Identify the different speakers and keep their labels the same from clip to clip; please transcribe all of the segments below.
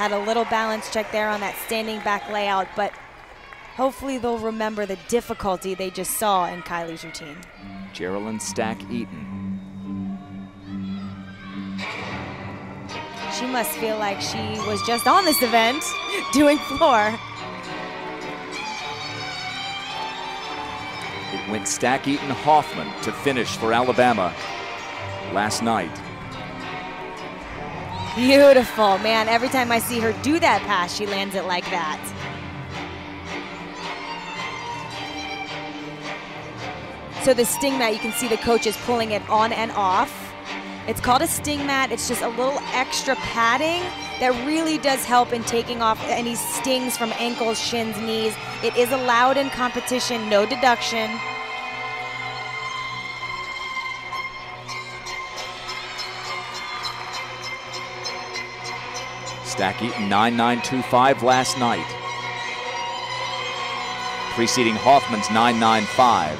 Speaker 1: Had a little balance check there on that standing back layout, but hopefully they'll remember the difficulty they just saw in Kylie's routine.
Speaker 2: Geralen Stack Eaton.
Speaker 1: She must feel like she was just on this event doing floor.
Speaker 2: It went Stack Eaton Hoffman to finish for Alabama last night.
Speaker 1: Beautiful, man. Every time I see her do that pass, she lands it like that. So the sting mat, you can see the coach is pulling it on and off. It's called a sting mat. It's just a little extra padding that really does help in taking off any stings from ankles, shins, knees. It is allowed in competition, no deduction.
Speaker 2: Stack Eaton 9925 last night. Preceding Hoffman's 995.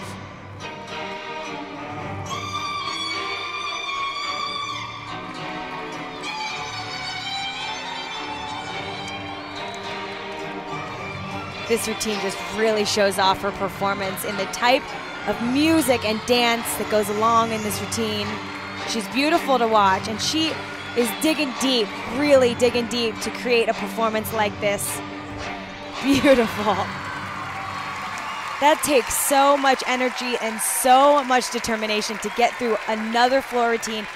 Speaker 1: This routine just really shows off her performance in the type of music and dance that goes along in this routine. She's beautiful to watch, and she is digging deep, really digging deep to create a performance like this. Beautiful. That takes so much energy and so much determination to get through another floor routine